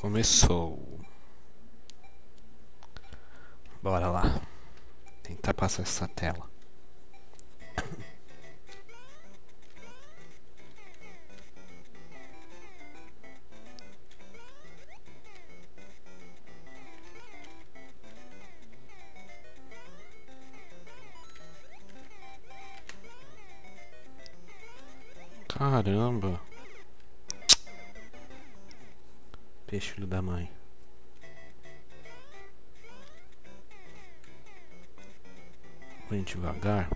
Começou. Bora lá. Tentar passar essa tela. Caramba. Peixe filho da mãe. Bem devagar.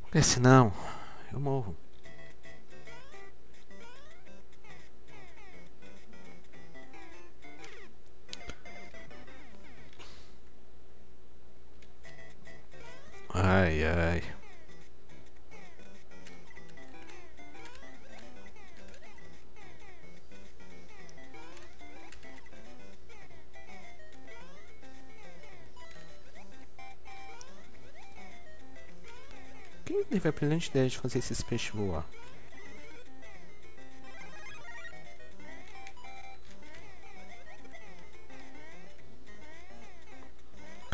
Porque senão eu morro. Ai ai. Teve a brilhante ideia de fazer esses peixes voar?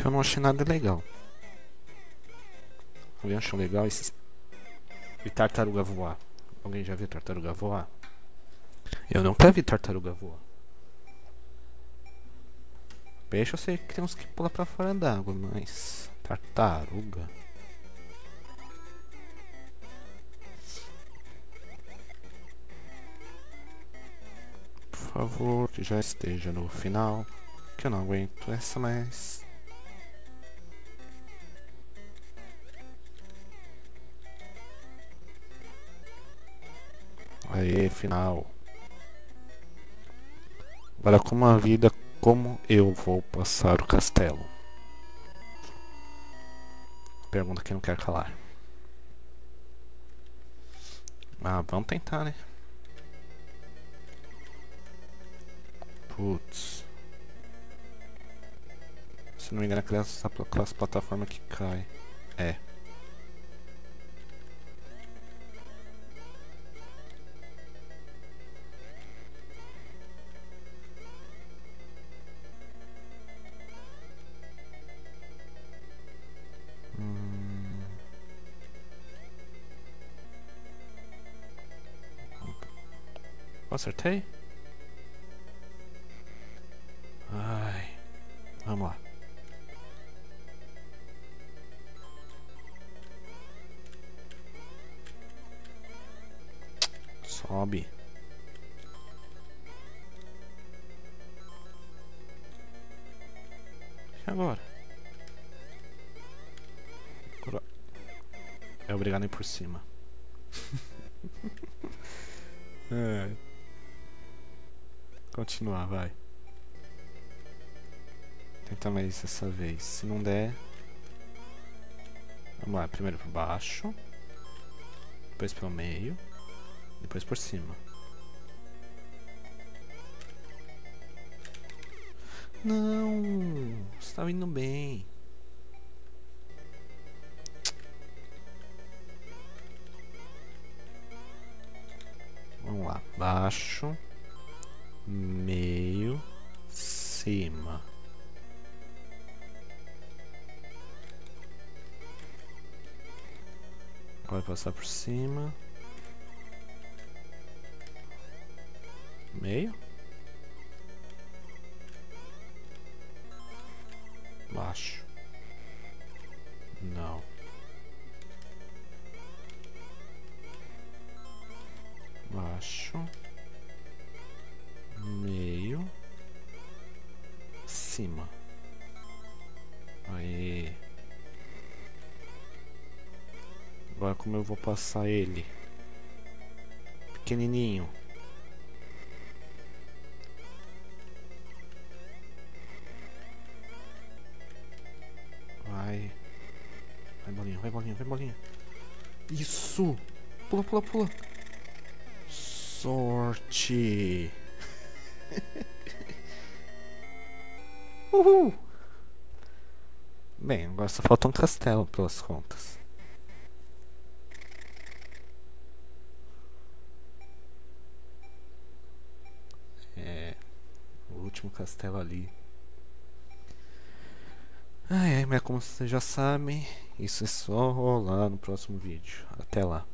Eu não achei nada legal. Alguém achou legal esses. E tartaruga voar? Alguém já viu tartaruga voar? Eu nunca vi tartaruga voar. Peixe eu sei que tem uns que pulam pra fora d'água, mas. Tartaruga. Favor, que já esteja no final. Que eu não aguento essa mais. Aê, final. Agora com uma vida, como eu vou passar o castelo? Pergunta que não quer calar. Ah, vamos tentar, né? Putz. Se não me engano, é aquelas, aquelas plataformas que cai. É. Hum. Acertei? Sobe. E agora? Agora- É obrigado a ir por cima. é. Continuar, vai. Tentar mais dessa vez. Se não der. Vamos lá, primeiro por baixo. Depois pelo meio. Depois por cima. Não! Você tá indo bem. Vamos lá. Baixo. Meio. Cima. Vai passar por cima. Meio. Baixo. Não. Baixo. Meio. Cima. Aí. Agora como eu vou passar ele? Pequenininho. Bolinha, vai bolinha. Isso! Pula, pula, pula. Sorte. Uhul. Bem, agora só falta um castelo pelas contas. último castelo ali. Ai, ai, mas como vocês já sabem, isso é só rolar no próximo vídeo. Até lá.